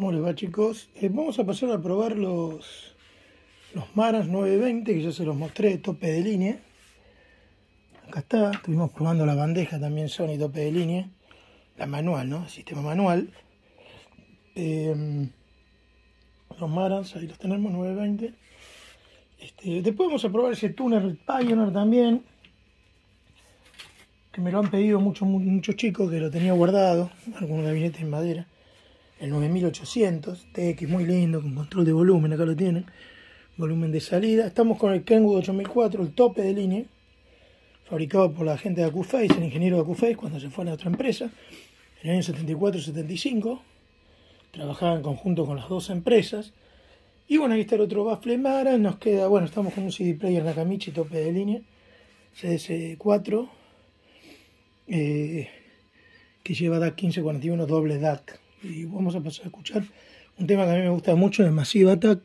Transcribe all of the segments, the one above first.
¿Cómo les va chicos? Eh, vamos a pasar a probar los, los Marans 920 que ya se los mostré, tope de línea. Acá está, estuvimos probando la bandeja también Sony tope de línea. La manual, ¿no? sistema manual. Eh, los Marans, ahí los tenemos, 920. Este, después vamos a probar ese tuner Pioneer también. Que me lo han pedido muchos muchos chicos que lo tenía guardado. Algunos gabinetes en madera el 9800, TX muy lindo, con control de volumen, acá lo tienen, volumen de salida. Estamos con el Kenwood 8004, el tope de línea, fabricado por la gente de Acuface, el ingeniero de Acuface, cuando se fue a la otra empresa, en el año 74-75. Trabajaba en conjunto con las dos empresas. Y bueno, ahí está el otro Baffle Mara, nos queda, bueno, estamos con un CD player Nakamichi, tope de línea, CS4, eh, que lleva DAC 1541 doble DAC y vamos a pasar a escuchar un tema que a mí me gusta mucho, de Massive Attack.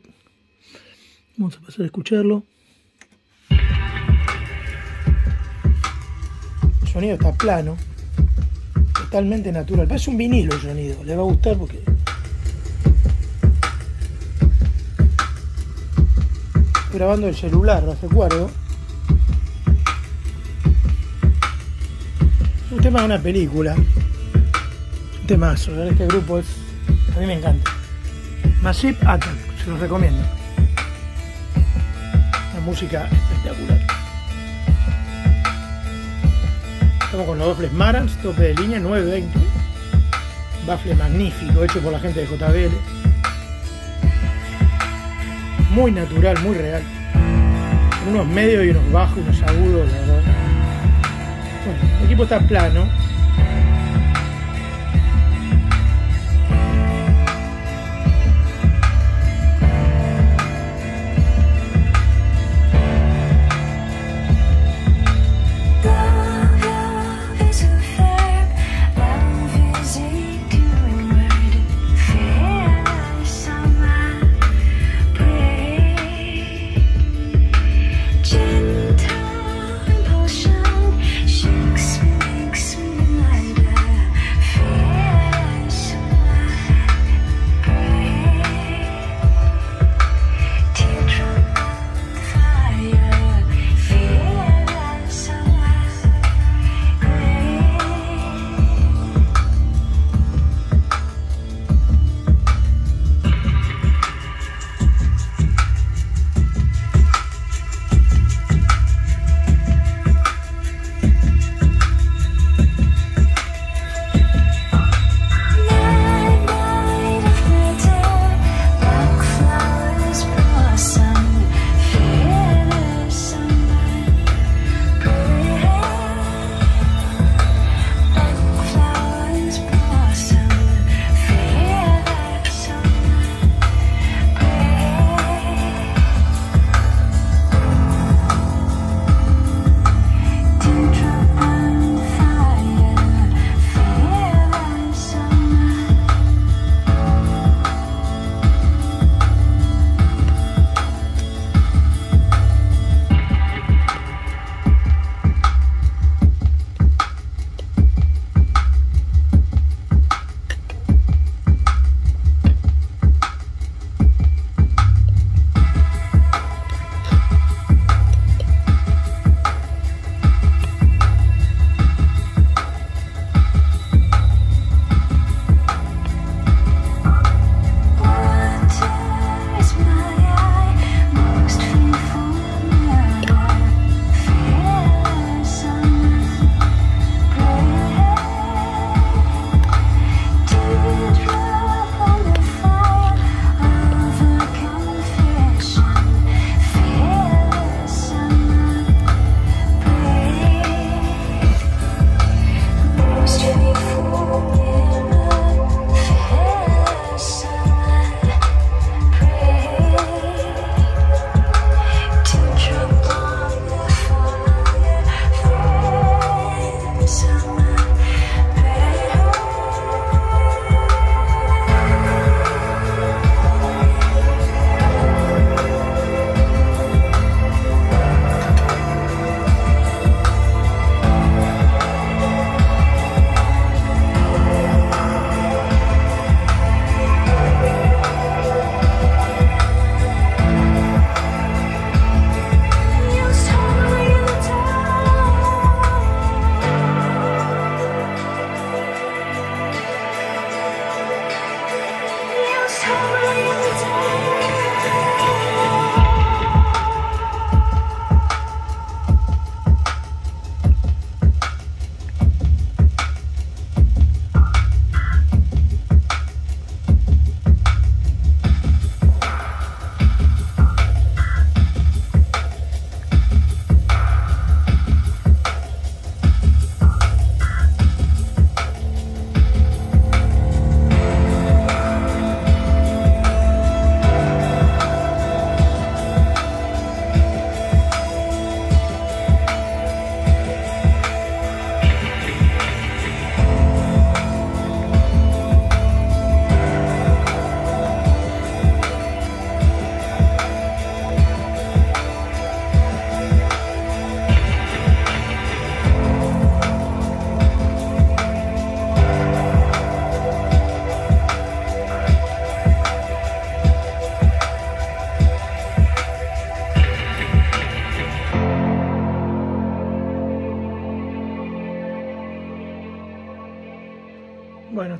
Vamos a pasar a escucharlo. El sonido está plano, totalmente natural. Parece un vinilo el sonido, le va a gustar porque... Estoy grabando el celular, recuerdo. Es un tema de una película temazo, ¿verdad? Este grupo es. A mí me encanta. Massive Attack, se los recomiendo. Una música espectacular. Estamos con los baffles Marantz, tope de línea 920. Baffle magnífico, hecho por la gente de JBL. Muy natural, muy real. Unos medios y unos bajos, unos agudos, la. Bueno, el equipo está plano,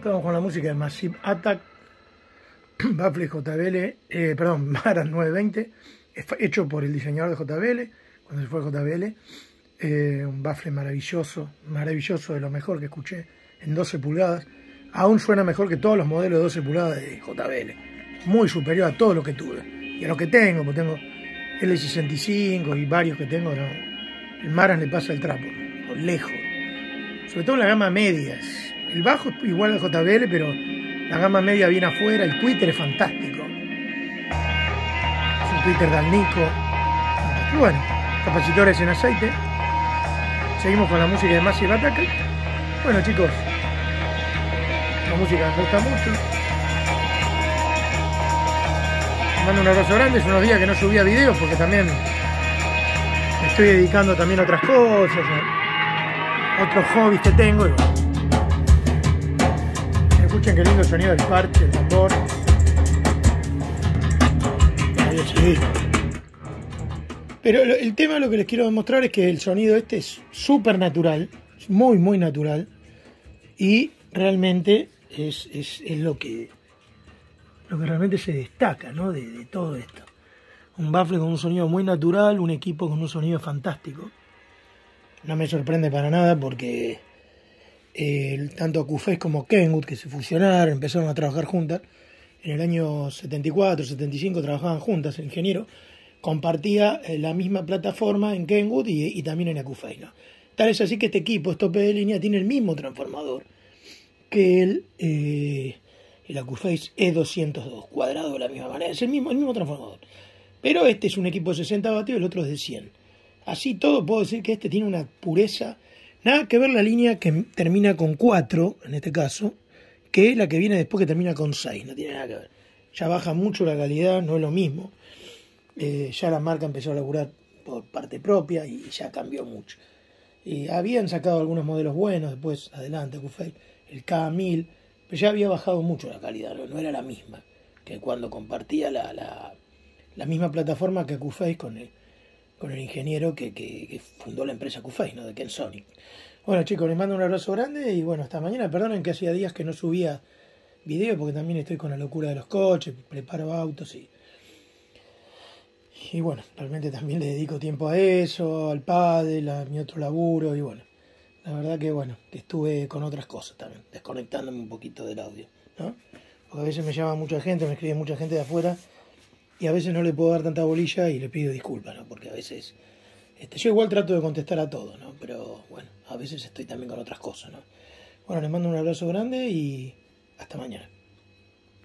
estamos con la música de Massive Attack, Baffle JBL, eh, perdón, Mara 920, hecho por el diseñador de JBL, cuando se fue JBL. Eh, un baffle maravilloso, maravilloso, de lo mejor que escuché en 12 pulgadas. Aún suena mejor que todos los modelos de 12 pulgadas de JBL. Muy superior a todo lo que tuve. Y a lo que tengo, porque tengo L65 y varios que tengo, el Maras le pasa el trapo, lejos. Sobre todo en la gama media. El bajo es igual al JBL, pero la gama media viene afuera. El Twitter es fantástico. Es un Twitter de Alnico. Y bueno, capacitores en aceite. Seguimos con la música de Massive Attack. Bueno chicos, la música me gusta mucho. mando un abrazo grande, es unos días que no subía videos porque también me estoy dedicando también a otras cosas, a otros hobbies que tengo. Y bueno. Escuchen qué lindo sonido del parche, el tambor. Ahí sí. Pero el tema lo que les quiero demostrar es que el sonido este es súper natural, muy, muy natural. Y realmente es, es, es, lo que lo que realmente se destaca ¿no? de, de todo esto. Un baffle con un sonido muy natural, un equipo con un sonido fantástico. No me sorprende para nada porque tanto Q-Face como Kenwood, que se fusionaron, empezaron a trabajar juntas. En el año 74, 75 trabajaban juntas, el ingeniero compartía eh, la misma plataforma en Kenwood y, también en Acufface. ¿no? Tal es así que este equipo, este tope de línea, tiene el mismo transformador que el, eh, el Acuface E202, cuadrado de la misma manera, es el mismo, el mismo transformador. Pero este es un equipo de 60 vatios y el otro es de 100. Así todo puedo decir que este tiene una pureza, nada que ver la línea que termina con 4, en este caso, que la que viene después que termina con 6, no tiene nada que ver. Ya baja mucho la calidad, no es lo mismo. Eh, ya la marca empezó a laburar por parte propia y ya cambió mucho. Y habían sacado algunos modelos buenos después, adelante, Q-Face, el K1000, pero ya había bajado mucho la calidad, no, era la misma que cuando compartía la, la, misma plataforma que Q-Face con el, con el ingeniero que, que, fundó la empresa Q-Face, ¿no? de Ken Sonic. Bueno chicos, les mando un abrazo grande y bueno, hasta mañana. Perdonen que hacía días que no subía video porque también estoy con la locura de los coches, preparo autos y y bueno, realmente también le dedico tiempo a eso, al padre, a mi otro laburo y bueno, la verdad que bueno, que estuve con otras cosas también, desconectándome un poquito del audio, ¿no? Porque a veces me llama mucha gente, me escribe mucha gente de afuera y a veces no le puedo dar tanta bolilla y le pido disculpas, ¿no? Porque a veces, este, yo igual trato de contestar a todo, ¿no? Pero bueno, a veces estoy también con otras cosas, ¿no? Bueno, les mando un abrazo grande y hasta mañana.